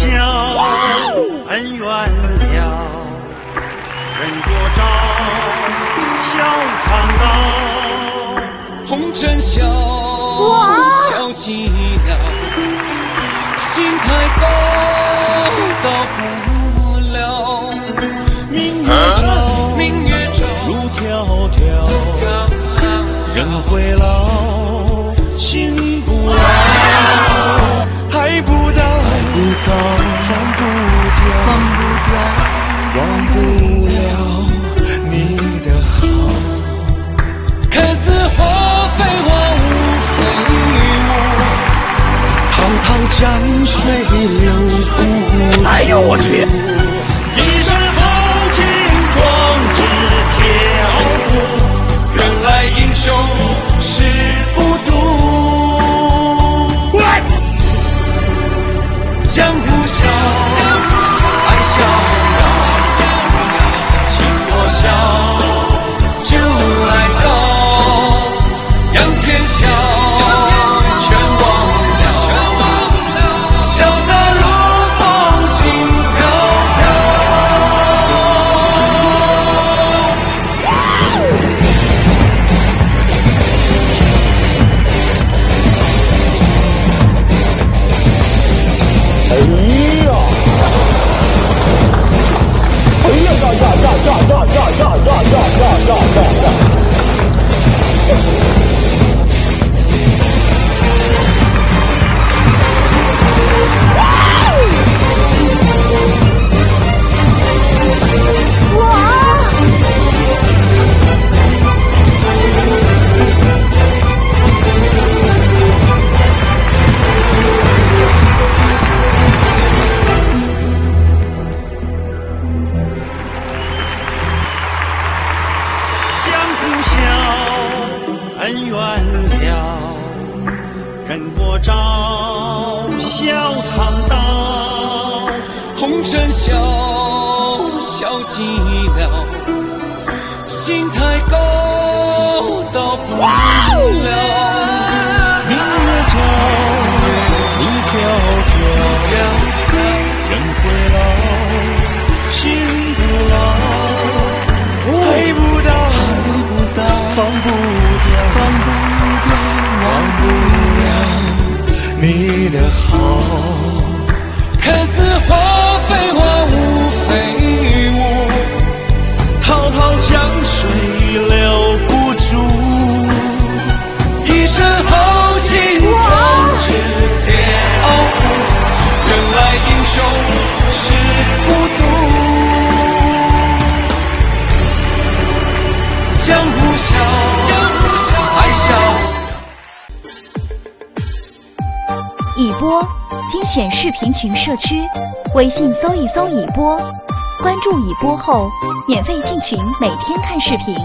笑，恩怨了，人多招，笑苍老。红尘笑，笑寂寥，心太高，到不放不掉，放不掉，忘不了你的好。看似花非花，雾非雾，滔滔江水流不住。哎呦我去！一身豪情壮志挑骨，原来英雄是孤独。江湖 Bye. 笑，恩怨了，人过招，笑苍刀。红尘笑，笑寂寥，心太高，到不了。江湖笑，爱笑。已播精选视频群社区，微信搜一搜已播，关注已播后，免费进群，每天看视频。